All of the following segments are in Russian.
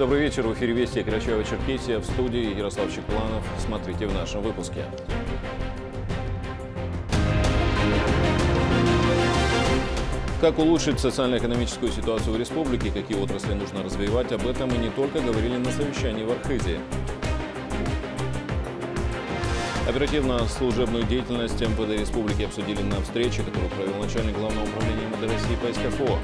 Добрый вечер. В эфире Вести Карачаева-Черкесия. В студии Ярослав Чекуланов. Смотрите в нашем выпуске. Как улучшить социально-экономическую ситуацию в республике, какие отрасли нужно развивать, об этом мы не только говорили на совещании в Архизе. Оперативно-служебную деятельность МВД Республики обсудили на встрече, которую провел начальник Главного управления МВД России по СКФО.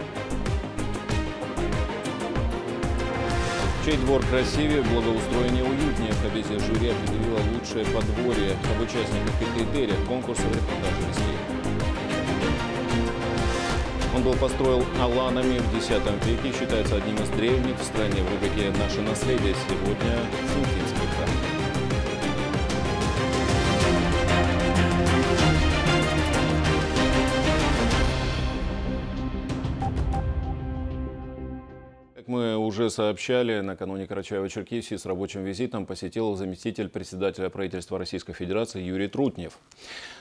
Чей двор красивее, благоустроение уютнее. Хабезе жюри определило лучшее подворье. Об участниках и критериях конкурса в репортаже вести. Он был построен аланами в X веке, считается одним из древних в стране в рубрике «Наше наследие». Сегодня Синтинский Мы уже сообщали, накануне Карачаева-Черкесии с рабочим визитом посетил заместитель председателя правительства Российской Федерации Юрий Трутнев.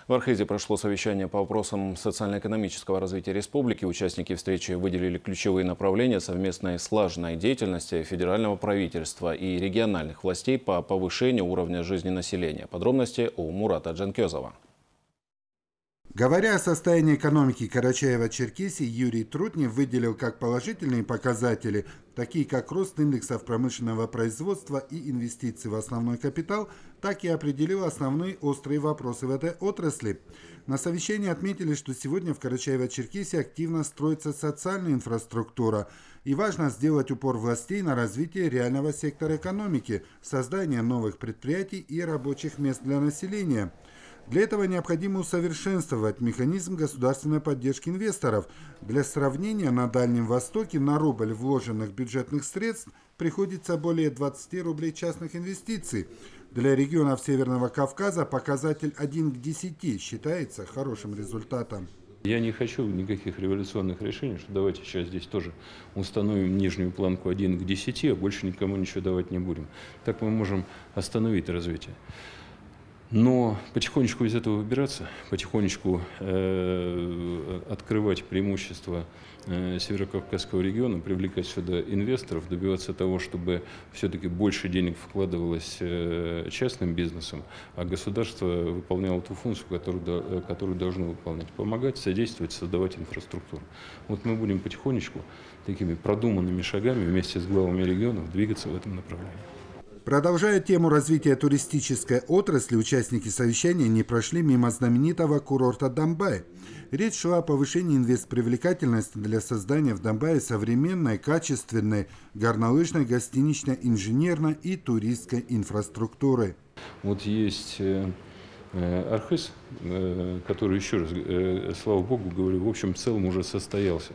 В Архизе прошло совещание по вопросам социально-экономического развития республики. Участники встречи выделили ключевые направления совместной слаженной деятельности федерального правительства и региональных властей по повышению уровня жизни населения. Подробности у Мурата Джанкезова. Говоря о состоянии экономики Карачаева-Черкесии, Юрий Трутнев выделил как положительные показатели, такие как рост индексов промышленного производства и инвестиций в основной капитал, так и определил основные острые вопросы в этой отрасли. На совещании отметили, что сегодня в Карачаево-Черкесии активно строится социальная инфраструктура, и важно сделать упор властей на развитие реального сектора экономики, создание новых предприятий и рабочих мест для населения – для этого необходимо усовершенствовать механизм государственной поддержки инвесторов. Для сравнения, на Дальнем Востоке на рубль вложенных бюджетных средств приходится более 20 рублей частных инвестиций. Для регионов Северного Кавказа показатель 1 к 10 считается хорошим результатом. Я не хочу никаких революционных решений, что давайте сейчас здесь тоже установим нижнюю планку 1 к 10, а больше никому ничего давать не будем. Так мы можем остановить развитие. Но потихонечку из этого выбираться, потихонечку э, открывать преимущества э, Северокавказского региона, привлекать сюда инвесторов, добиваться того, чтобы все-таки больше денег вкладывалось э, частным бизнесом, а государство выполняло ту функцию, которую, э, которую должно выполнять. Помогать, содействовать, создавать инфраструктуру. Вот мы будем потихонечку такими продуманными шагами вместе с главами регионов двигаться в этом направлении. Продолжая тему развития туристической отрасли, участники совещания не прошли мимо знаменитого курорта Донбай. Речь шла о повышении инвестпривлекательности для создания в Донбайе современной, качественной горнолыжной, гостиничной, инженерной и туристской инфраструктуры. Вот есть э, э, Архыз, э, который, еще раз, слава богу, говорю, в общем, в целом уже состоялся.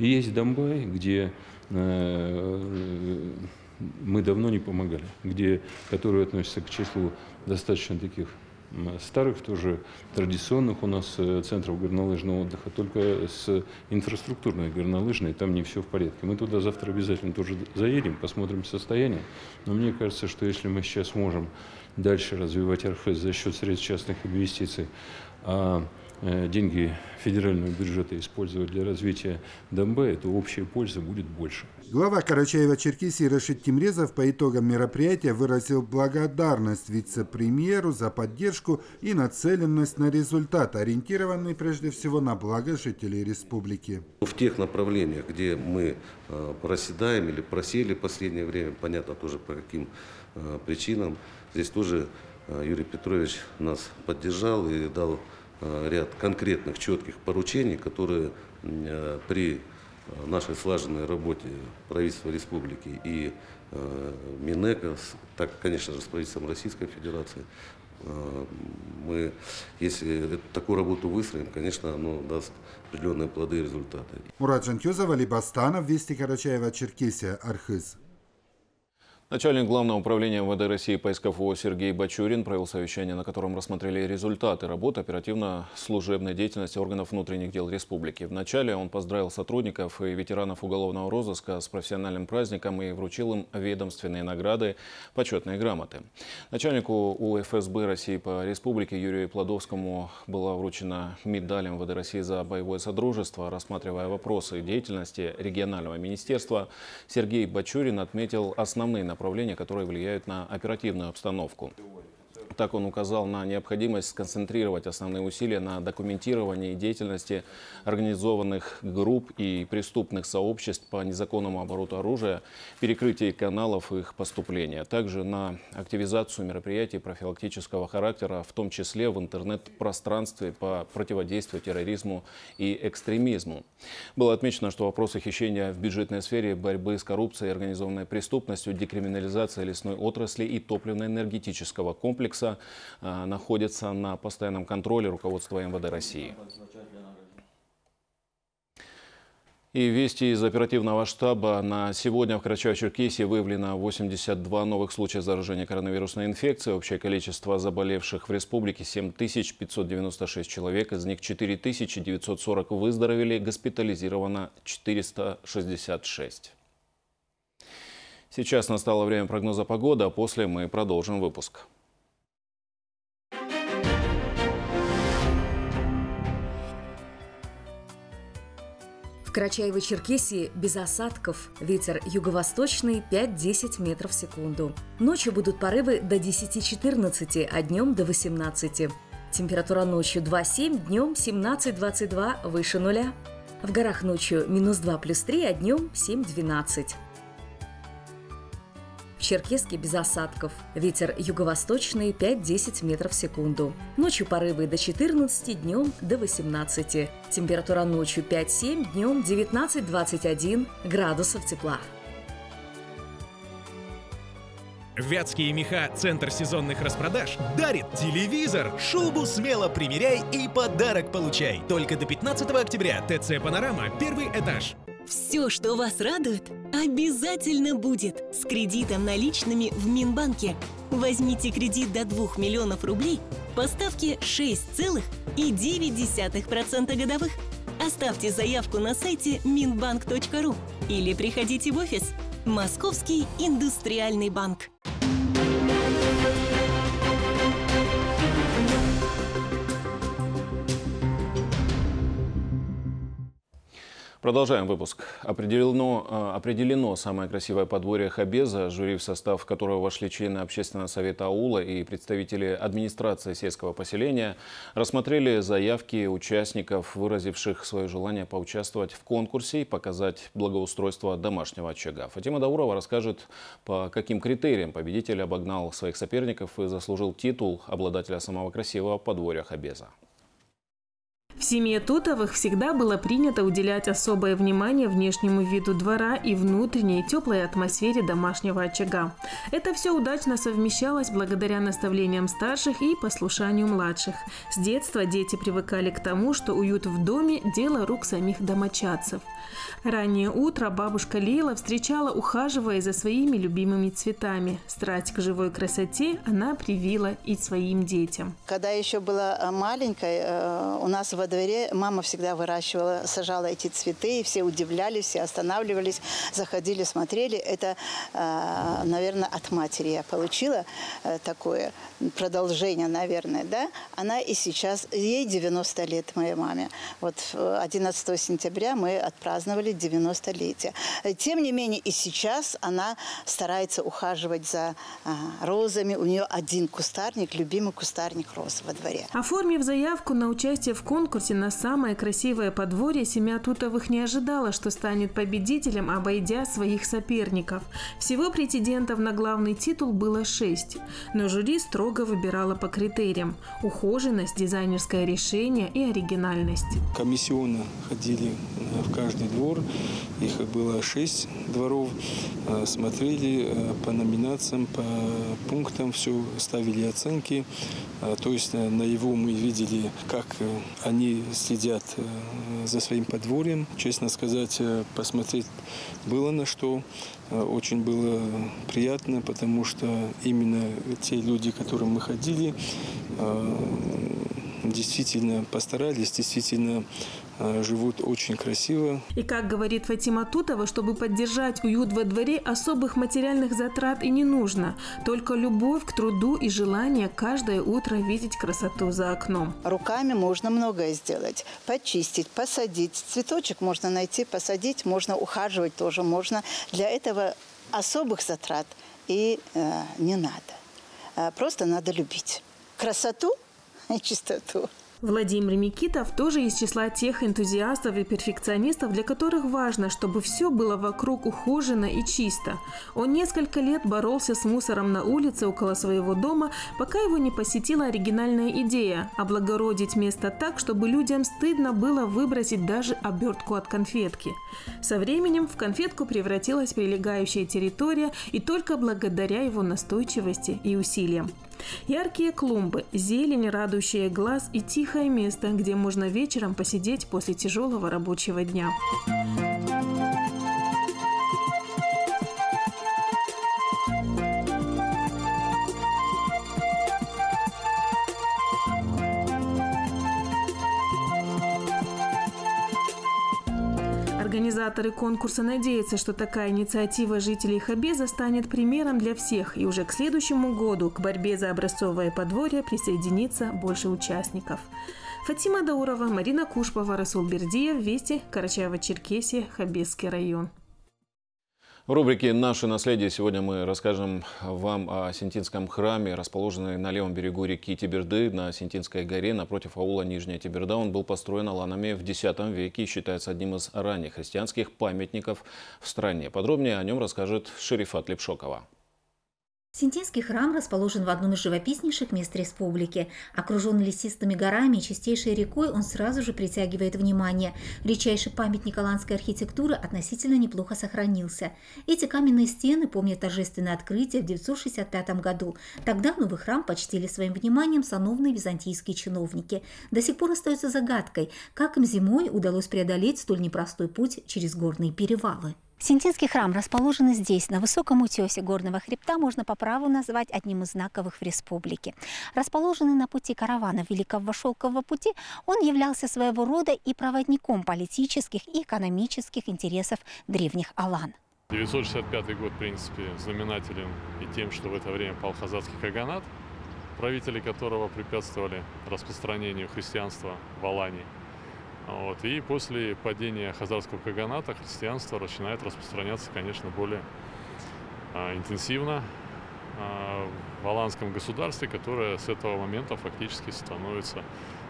И есть Донбай, где мы давно не помогали, где, которые относятся к числу достаточно таких старых, тоже традиционных у нас э, центров горнолыжного отдыха, только с инфраструктурной горнолыжной, там не все в порядке. Мы туда завтра обязательно тоже заедем, посмотрим состояние, но мне кажется, что если мы сейчас можем дальше развивать РФС за счет средств частных инвестиций, а Э, деньги федерального бюджета использовать для развития Донбасса, то общая польза будет больше. Глава Карачаева-Черкесии Рашид Тимрезов по итогам мероприятия выразил благодарность вице-премьеру за поддержку и нацеленность на результат, ориентированный прежде всего на благо жителей республики. В тех направлениях, где мы э, проседаем или просели в последнее время, понятно тоже по каким э, причинам, здесь тоже Юрий Петрович нас поддержал и дал Э, ряд конкретных, четких поручений, которые э, при нашей слаженной работе правительства республики и э, Минэка, так, конечно же, с правительством Российской Федерации, мы, если такую работу выстроим, конечно, оно даст определенные плоды и результаты. Мурат Жантюзов, Али Вести Карачаева, Черкесия, Архыз. Начальник Главного управления МВД России по СКФО Сергей Бачурин провел совещание, на котором рассмотрели результаты работы оперативно-служебной деятельности органов внутренних дел республики. Вначале он поздравил сотрудников и ветеранов уголовного розыска с профессиональным праздником и вручил им ведомственные награды, почетные грамоты. Начальнику УФСБ России по республике Юрию Плодовскому была вручена медаль МВД России за боевое содружество. Рассматривая вопросы деятельности регионального министерства, Сергей Бачурин отметил основные направления направления, которые влияют на оперативную обстановку. Так он указал на необходимость сконцентрировать основные усилия на документировании деятельности организованных групп и преступных сообществ по незаконному обороту оружия, перекрытии каналов их поступления, также на активизацию мероприятий профилактического характера, в том числе в интернет-пространстве по противодействию терроризму и экстремизму. Было отмечено, что вопросы хищения в бюджетной сфере, борьбы с коррупцией и организованной преступностью, декриминализация лесной отрасли и топливно-энергетического комплекса комплекса э, находится на постоянном контроле руководства МВД России. И вести из оперативного штаба на сегодня в Карачаево-Черкесии выявлено 82 новых случая заражения коронавирусной инфекцией. Общее количество заболевших в республике 7596 человек, из них 4940 выздоровели, госпитализировано 466. Сейчас настало время прогноза погоды, а после мы продолжим выпуск. Карачаево-Черкесии без осадков. Ветер юго-восточный 5-10 метров в секунду. Ночью будут порывы до 10-14, а днем до 18. Температура ночью 2-7, днем 17-22, выше нуля. В горах ночью минус 2 плюс 3, а днем 7-12. В Черкеске без осадков. Ветер юго-восточный 5-10 метров в секунду. Ночью порывы до 14, днем до 18. Температура ночью 5-7, днем 19-21 градусов тепла. Вятские меха «Центр сезонных распродаж» дарит телевизор. Шубу смело примеряй и подарок получай. Только до 15 октября ТЦ «Панорама», первый этаж. Все, что вас радует, обязательно будет с кредитом наличными в Минбанке. Возьмите кредит до 2 миллионов рублей по ставке 6,9% годовых. Оставьте заявку на сайте minbank.ru или приходите в офис Московский индустриальный банк. Продолжаем выпуск. Определено, э, определено самое красивое подворье Хабеза, жюри, в состав которого вошли члены Общественного совета аула и представители администрации сельского поселения, рассмотрели заявки участников, выразивших свое желание поучаствовать в конкурсе и показать благоустройство домашнего очага. Фатима Даурова расскажет, по каким критериям победитель обогнал своих соперников и заслужил титул обладателя самого красивого подворья Хабеза. В семье Тутовых всегда было принято уделять особое внимание внешнему виду двора и внутренней теплой атмосфере домашнего очага. Это все удачно совмещалось благодаря наставлениям старших и послушанию младших. С детства дети привыкали к тому, что уют в доме – дело рук самих домочадцев. Раннее утро бабушка Лила встречала, ухаживая за своими любимыми цветами. Страсть к живой красоте она привила и своим детям. Когда еще была маленькой, э, у нас во дворе мама всегда выращивала, сажала эти цветы, и все удивлялись, все останавливались, заходили, смотрели. Это, э, наверное, от матери я получила э, такое продолжение, наверное, да. Она и сейчас, ей 90 лет, моей маме. Вот 11 сентября мы отпраздновали 90-летие. Тем не менее, и сейчас она старается ухаживать за э, розами. У нее один кустарник, любимый кустарник роз во дворе. Оформив заявку на участие в конкурсе, конкурсе на самое красивое подворье семья Тутовых не ожидала, что станет победителем, обойдя своих соперников. Всего претендентов на главный титул было шесть, но жюри строго выбирало по критериям – ухоженность, дизайнерское решение и оригинальность. Комиссионно ходили в каждый двор, их было шесть дворов, э, смотрели э, по номинациям, по пунктам, все ставили оценки, то есть на его мы видели, как они следят за своим подворьем. Честно сказать, посмотреть было на что. Очень было приятно, потому что именно те люди, к которым мы ходили, действительно постарались, действительно живут очень красиво. И как говорит Фатима Тутова, чтобы поддержать уют во дворе, особых материальных затрат и не нужно. Только любовь к труду и желание каждое утро видеть красоту за окном. Руками можно многое сделать. Почистить, посадить. Цветочек можно найти, посадить, можно ухаживать тоже. Можно. Для этого особых затрат и э, не надо. А просто надо любить красоту и чистоту. Владимир Микитов тоже из числа тех энтузиастов и перфекционистов, для которых важно, чтобы все было вокруг ухожено и чисто. Он несколько лет боролся с мусором на улице около своего дома, пока его не посетила оригинальная идея – облагородить место так, чтобы людям стыдно было выбросить даже обертку от конфетки. Со временем в конфетку превратилась прилегающая территория и только благодаря его настойчивости и усилиям. Яркие клумбы, зелень, радующая глаз и тихое место, где можно вечером посидеть после тяжелого рабочего дня. Организаторы конкурса надеются, что такая инициатива жителей Хабеза станет примером для всех, и уже к следующему году к борьбе за образцовое подворье присоединится больше участников. Фатима Даурова, Марина Кушпова, Расул Бердиев, Вести, Карачаево-Черкесия, Хабезский район. В рубрике «Наше наследие» сегодня мы расскажем вам о Синтинском храме, расположенный на левом берегу реки Тиберды на Синтинской горе напротив аула Нижняя Тиберда. Он был построен аланами в X веке и считается одним из ранних христианских памятников в стране. Подробнее о нем расскажет Шерифат Лепшокова. Синтинский храм расположен в одном из живописнейших мест республики. Окружен лесистыми горами и чистейшей рекой, он сразу же притягивает внимание. Редчайший памятник аланской архитектуры относительно неплохо сохранился. Эти каменные стены помнят торжественное открытие в 965 году. Тогда новый храм почтили своим вниманием сановные византийские чиновники. До сих пор остается загадкой, как им зимой удалось преодолеть столь непростой путь через горные перевалы. Синтинский храм, расположенный здесь, на высоком утесе горного хребта, можно по праву назвать одним из знаковых в республике. Расположенный на пути каравана Великого Шелкового пути, он являлся своего рода и проводником политических и экономических интересов древних алан. 965 год, в принципе, знаменателен и тем, что в это время пал хазарский каганат, правители которого препятствовали распространению христианства в Алании – вот. И после падения Хазарского каганата христианство начинает распространяться, конечно, более а, интенсивно а, в Аланском государстве, которое с этого момента фактически становится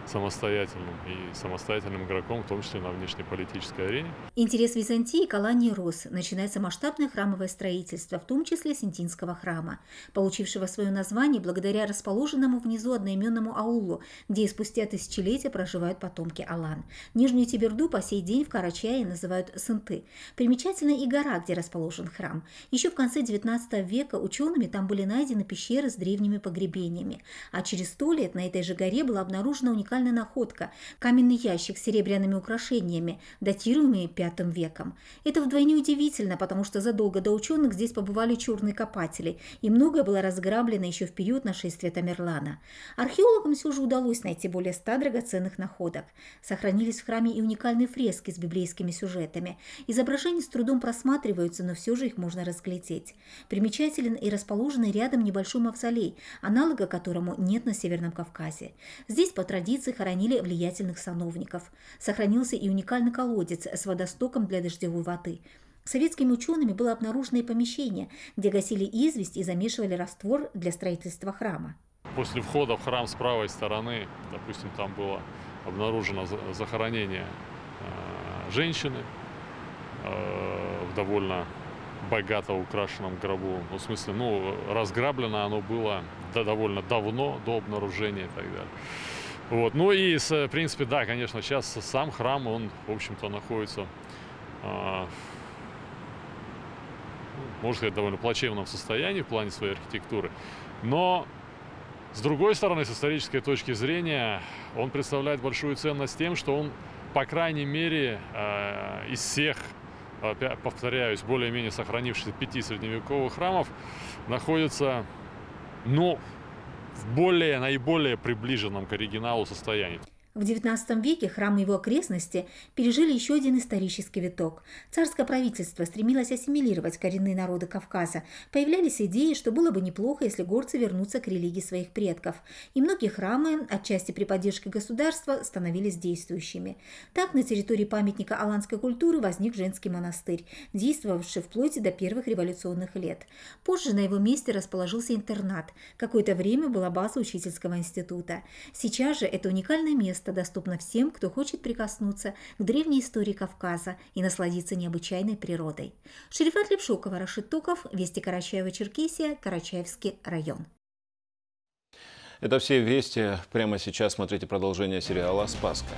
самостоятельным и самостоятельным игроком, в том числе на внешнеполитической арене. Интерес Византии к Алании рос. Начинается масштабное храмовое строительство, в том числе Синтинского храма, получившего свое название благодаря расположенному внизу одноименному аулу, где спустя тысячелетия проживают потомки Алан. Нижнюю Тиберду по сей день в Карачае называют Сынты. Примечательна и гора, где расположен храм. Еще в конце XIX века учеными там были найдены пещеры с древними погребениями, а через сто лет на этой же горе была обнаружена уникальная уникальная находка – каменный ящик с серебряными украшениями, датируемый V веком. Это вдвойне удивительно, потому что задолго до ученых здесь побывали черные копатели, и многое было разграблено еще в период нашествия Тамерлана. Археологам все же удалось найти более ста драгоценных находок. Сохранились в храме и уникальные фрески с библейскими сюжетами. Изображения с трудом просматриваются, но все же их можно разглядеть. Примечателен и расположенный рядом небольшой мавзолей, аналога которому нет на Северном Кавказе. Здесь по традиции улице хоронили влиятельных сановников. Сохранился и уникальный колодец с водостоком для дождевой воды. Советскими учеными было обнаружено и помещение, где гасили известь и замешивали раствор для строительства храма. После входа в храм с правой стороны, допустим, там было обнаружено захоронение э, женщины э, в довольно богато украшенном гробу. Ну, в смысле, ну, разграблено оно было довольно давно, до обнаружения и так далее. Вот. Ну и, в принципе, да, конечно, сейчас сам храм, он, в общем-то, находится, э, можно сказать, довольно плачевном состоянии в плане своей архитектуры. Но С другой стороны, с исторической точки зрения, он представляет большую ценность тем, что он, по крайней мере, э, из всех, повторяюсь, более-менее сохранившихся пяти средневековых храмов, находится, ну, в более, наиболее приближенном к оригиналу состоянии. В XIX веке храм и его окрестности пережили еще один исторический виток. Царское правительство стремилось ассимилировать коренные народы Кавказа. Появлялись идеи, что было бы неплохо, если горцы вернутся к религии своих предков. И многие храмы, отчасти при поддержке государства, становились действующими. Так, на территории памятника аланской культуры возник женский монастырь, действовавший вплоть до первых революционных лет. Позже на его месте расположился интернат. Какое-то время была база учительского института. Сейчас же это уникальное место место доступно всем, кто хочет прикоснуться к древней истории Кавказа и насладиться необычайной природой. Шерифат Лепшукова, Рашид Токов, Вести Карачаева-Черкесия, Карачаевский район. Это все вести. Прямо сейчас смотрите продолжение сериала «Спаска».